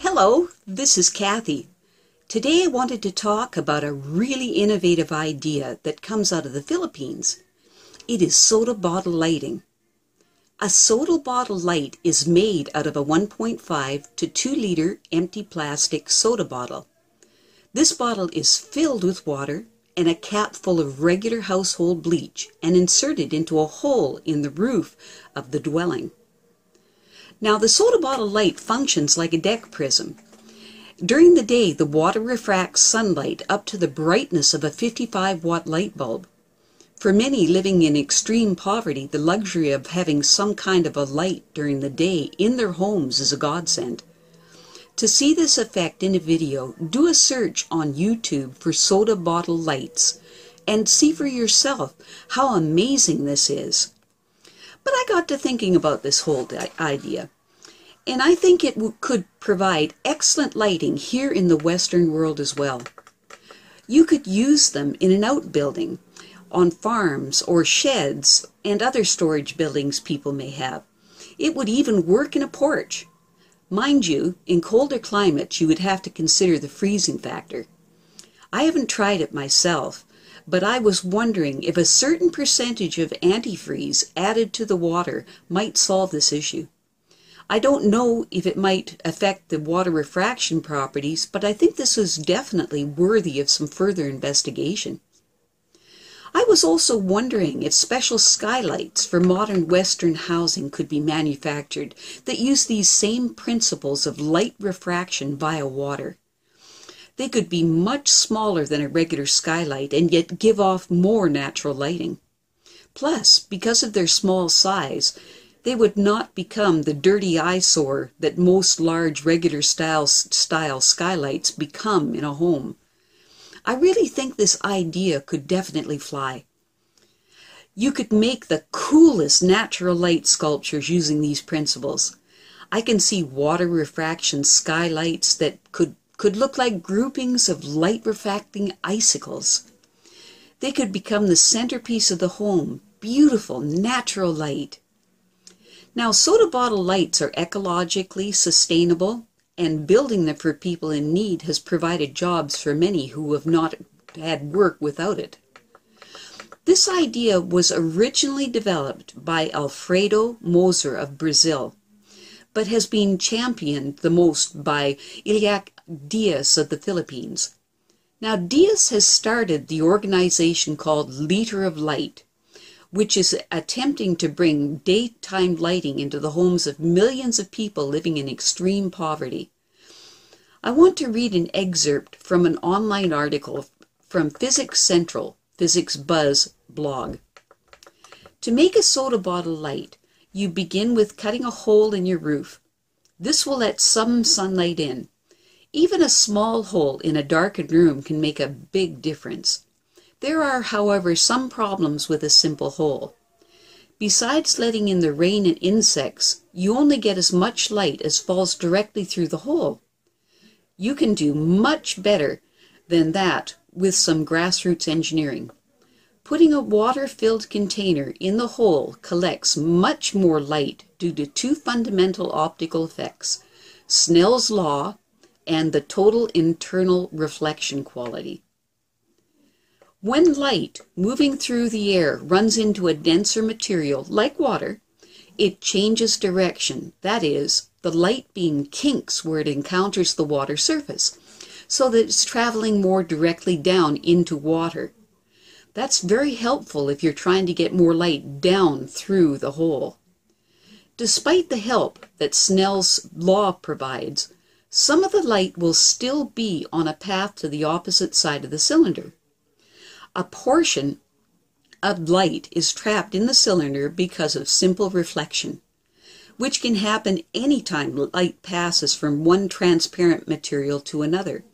Hello, this is Kathy. Today I wanted to talk about a really innovative idea that comes out of the Philippines. It is soda bottle lighting. A soda bottle light is made out of a 1.5 to 2 liter empty plastic soda bottle. This bottle is filled with water and a cap full of regular household bleach and inserted into a hole in the roof of the dwelling. Now the soda bottle light functions like a deck prism. During the day, the water refracts sunlight up to the brightness of a 55 watt light bulb. For many living in extreme poverty, the luxury of having some kind of a light during the day in their homes is a godsend. To see this effect in a video, do a search on YouTube for soda bottle lights and see for yourself how amazing this is. But I got to thinking about this whole idea. And I think it could provide excellent lighting here in the Western world as well. You could use them in an outbuilding, on farms or sheds and other storage buildings people may have. It would even work in a porch. Mind you, in colder climates you would have to consider the freezing factor. I haven't tried it myself, but I was wondering if a certain percentage of antifreeze added to the water might solve this issue. I don't know if it might affect the water refraction properties, but I think this is definitely worthy of some further investigation. I was also wondering if special skylights for modern Western housing could be manufactured that use these same principles of light refraction via water. They could be much smaller than a regular skylight and yet give off more natural lighting. Plus, because of their small size, they would not become the dirty eyesore that most large regular style, style skylights become in a home. I really think this idea could definitely fly. You could make the coolest natural light sculptures using these principles. I can see water refraction skylights that could could look like groupings of light refracting icicles. They could become the centerpiece of the home, beautiful, natural light. Now, soda bottle lights are ecologically sustainable, and building them for people in need has provided jobs for many who have not had work without it. This idea was originally developed by Alfredo Moser of Brazil, but has been championed the most by Illac Diaz of the Philippines. Now, Diaz has started the organization called Liter of Light, which is attempting to bring daytime lighting into the homes of millions of people living in extreme poverty. I want to read an excerpt from an online article from Physics Central, Physics Buzz blog. To make a soda bottle light, you begin with cutting a hole in your roof. This will let some sunlight in. Even a small hole in a darkened room can make a big difference. There are, however, some problems with a simple hole. Besides letting in the rain and insects, you only get as much light as falls directly through the hole. You can do much better than that with some grassroots engineering. Putting a water-filled container in the hole collects much more light due to two fundamental optical effects, Snell's law and the total internal reflection quality. When light moving through the air runs into a denser material, like water, it changes direction. That is, the light beam kinks where it encounters the water surface, so that it's traveling more directly down into water. That's very helpful if you're trying to get more light down through the hole. Despite the help that Snell's law provides, some of the light will still be on a path to the opposite side of the cylinder. A portion of light is trapped in the cylinder because of simple reflection, which can happen any time light passes from one transparent material to another.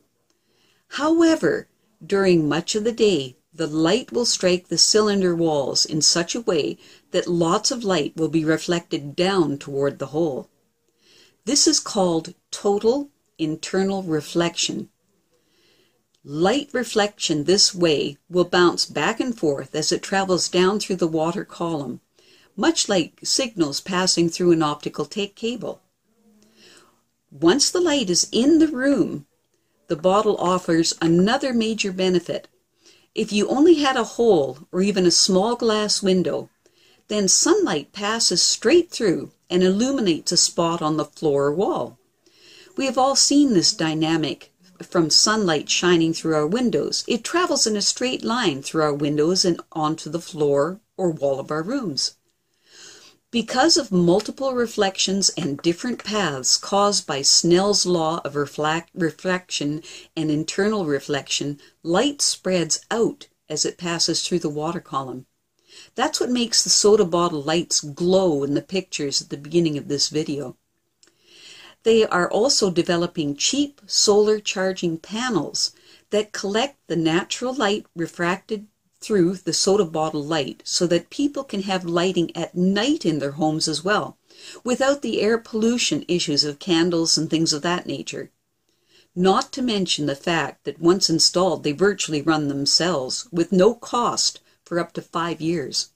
However, during much of the day, the light will strike the cylinder walls in such a way that lots of light will be reflected down toward the hole. This is called total internal reflection. Light reflection this way will bounce back and forth as it travels down through the water column, much like signals passing through an optical cable. Once the light is in the room, the bottle offers another major benefit. If you only had a hole or even a small glass window, then sunlight passes straight through and illuminates a spot on the floor or wall. We have all seen this dynamic from sunlight shining through our windows. It travels in a straight line through our windows and onto the floor or wall of our rooms. Because of multiple reflections and different paths caused by Snell's law of reflect, reflection and internal reflection, light spreads out as it passes through the water column. That's what makes the soda bottle lights glow in the pictures at the beginning of this video. They are also developing cheap solar charging panels that collect the natural light refracted through the soda bottle light so that people can have lighting at night in their homes as well, without the air pollution issues of candles and things of that nature. Not to mention the fact that once installed, they virtually run themselves with no cost for up to five years.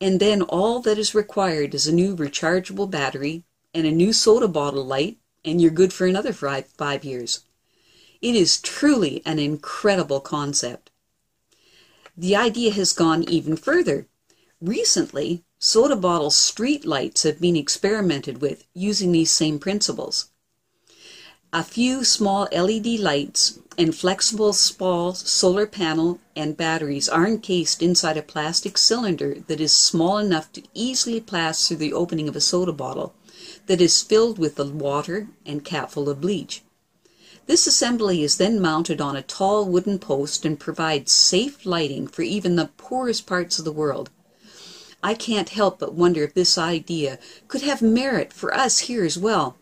And then all that is required is a new rechargeable battery and a new soda bottle light, and you're good for another five, five years. It is truly an incredible concept. The idea has gone even further. Recently, soda bottle street lights have been experimented with using these same principles. A few small LED lights and flexible small solar panel and batteries are encased inside a plastic cylinder that is small enough to easily pass through the opening of a soda bottle that is filled with the water and capful of bleach. This assembly is then mounted on a tall wooden post and provides safe lighting for even the poorest parts of the world. I can't help but wonder if this idea could have merit for us here as well.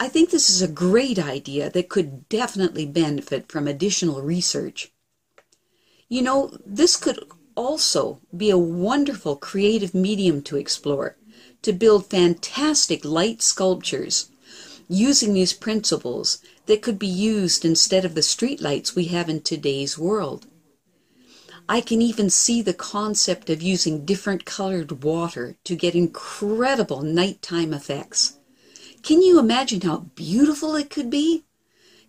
I think this is a great idea that could definitely benefit from additional research. You know, this could also be a wonderful creative medium to explore, to build fantastic light sculptures using these principles that could be used instead of the streetlights we have in today's world. I can even see the concept of using different colored water to get incredible nighttime effects. Can you imagine how beautiful it could be?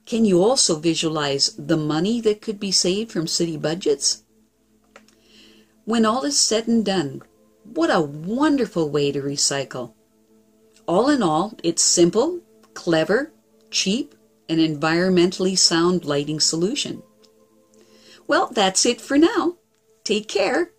Can you also visualize the money that could be saved from city budgets? When all is said and done, what a wonderful way to recycle. All in all, it's simple, clever, cheap, and environmentally sound lighting solution. Well, that's it for now. Take care.